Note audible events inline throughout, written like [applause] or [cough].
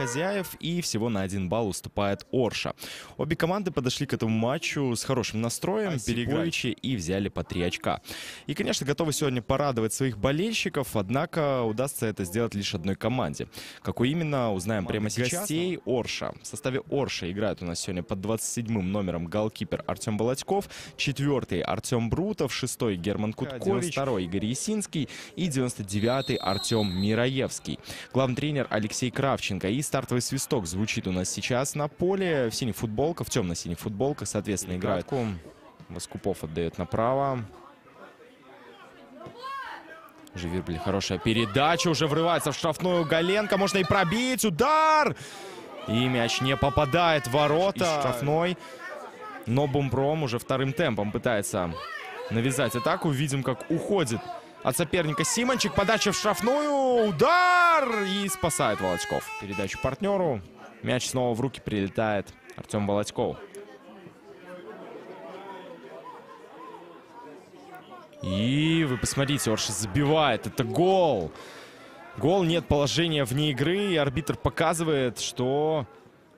хозяев и всего на один балл уступает Орша. Обе команды подошли к этому матчу с хорошим настроем, переиграли и взяли по три очка. И, конечно, готовы сегодня порадовать своих болельщиков, однако удастся это сделать лишь одной команде. Какой именно, узнаем прямо сейчас. Гостей Орша. В составе Орша играют у нас сегодня под 27-м номером голкипер Артем Болотьков, четвертый Артем Брутов, шестой Герман Куткович, второй Игорь Есинский и 99-й Артем Мираевский. Главный тренер Алексей Кравченко. И стартовый свисток звучит у нас сейчас на поле. В синих футболках, в темно-синих футболках, соответственно, играет. Воскупов отдает направо. Живирбли, хорошая передача, уже врывается в штрафную Галенко, можно и пробить, удар! И мяч не попадает в ворота. И штрафной. Но Бумпром уже вторым темпом пытается навязать атаку. Видим, как уходит от соперника Симончик. Подача в штрафную. Удар! И спасает Волочков. Передачу партнеру. Мяч снова в руки прилетает Артем Волочков. И вы посмотрите, Орша забивает. Это гол. Гол, нет положения вне игры. И арбитр показывает, что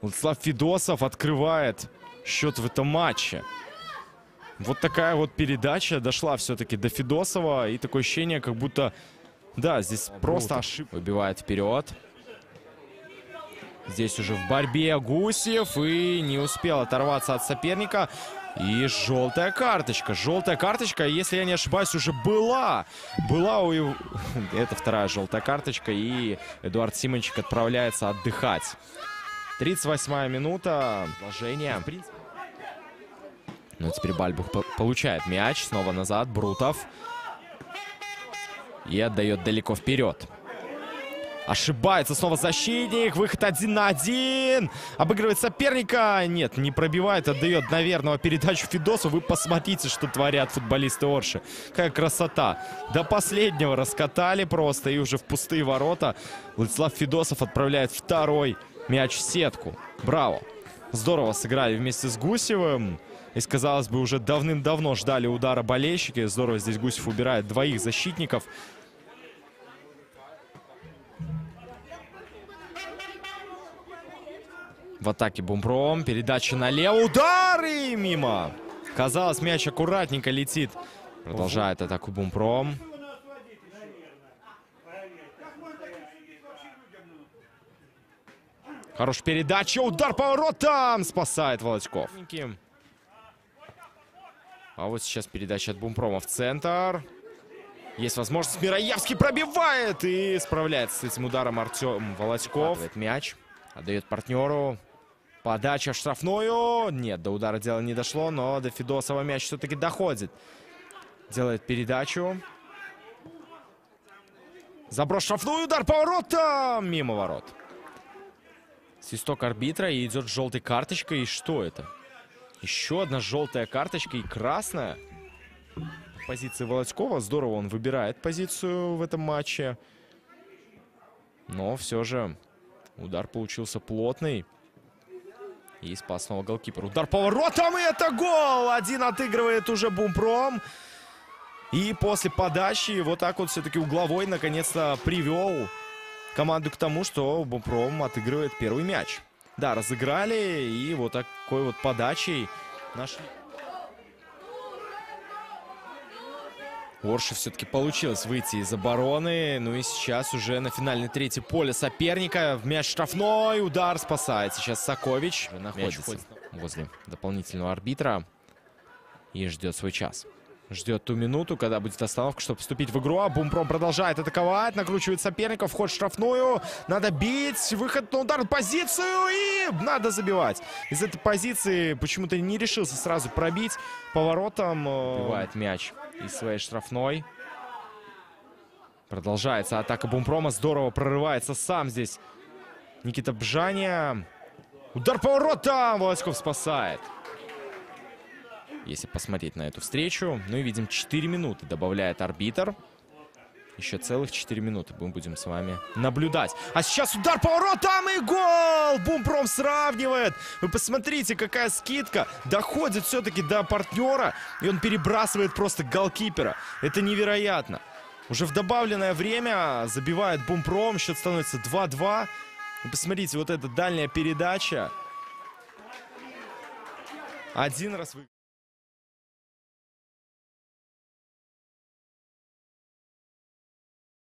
Владислав Федосов открывает счет в этом матче. Вот такая вот передача дошла все-таки до Федосова. И такое ощущение, как будто... Да, здесь просто ошибка. Выбивает вперед. Здесь уже в борьбе Гусев. И не успел оторваться от соперника. И желтая карточка. Желтая карточка, если я не ошибаюсь, уже была. Была у... [laughs] Это вторая желтая карточка. И Эдуард Симончик отправляется отдыхать. 38-я минута. Положение. В принципе... Ну, теперь Бальбух получает мяч. Снова назад. Брутов. И отдает далеко вперед. Ошибается снова защитник. Выход один на один. Обыгрывает соперника. Нет, не пробивает. Отдает, наверное, передачу Фидосу. Вы посмотрите, что творят футболисты Орши. Какая красота. До последнего раскатали просто. И уже в пустые ворота Владислав Федосов отправляет второй мяч в сетку. Браво. Здорово сыграли вместе с Гусевым. И, казалось бы, уже давным-давно ждали удара болельщики. Здорово здесь Гусев убирает двоих защитников. В атаке Бумпром. Передача налево. Удар и мимо. Казалось, мяч аккуратненько летит. Продолжает атаку Бумпром. Хорошая передача. Удар поворотом. Спасает Волочков. А вот сейчас передача от Бумпрома в центр. Есть возможность. Мираевский пробивает и справляется с этим ударом Артем Волоськов. Отдает мяч. Отдает партнеру. Подача в штрафную. Нет, до удара дело не дошло, но до Федосова мяч все-таки доходит. Делает передачу. Заброс штрафной удар поворотом. Мимо ворот. Свисток арбитра и идет желтой карточкой. И что это? Еще одна желтая карточка и красная. Позиции Володькова. Здорово он выбирает позицию в этом матче. Но все же удар получился плотный. И спас снова голкипер. Удар поворотом, и это гол! Один отыгрывает уже Бумпром. И после подачи вот так вот все-таки угловой наконец-то привел команду к тому, что Бумпром отыгрывает первый мяч. Да, разыграли и вот такой вот подачей нашли. Орше все-таки получилось выйти из обороны. Ну и сейчас уже на финальной трети поле соперника. В мяч штрафной. Удар спасает сейчас Сакович. Находится возле дополнительного арбитра. И ждет свой час. Ждет ту минуту, когда будет остановка, чтобы вступить в игру. А Бумпром продолжает атаковать, накручивает соперника, вход в штрафную. Надо бить, выход на удар, позицию и надо забивать. Из этой позиции почему-то не решился сразу пробить. Поворотом э, бивает мяч из своей штрафной. Продолжается атака Бумпрома. Здорово прорывается сам здесь Никита Бжаня. Удар поворота! Волоськов спасает если посмотреть на эту встречу. Ну и видим 4 минуты добавляет арбитр. Еще целых 4 минуты мы будем с вами наблюдать. А сейчас удар поворотом и гол! Бумпром сравнивает. Вы посмотрите, какая скидка. Доходит все-таки до партнера. И он перебрасывает просто голкипера. Это невероятно. Уже в добавленное время забивает Бумпром. Счет становится 2-2. Вы посмотрите, вот эта дальняя передача. Один раз вы...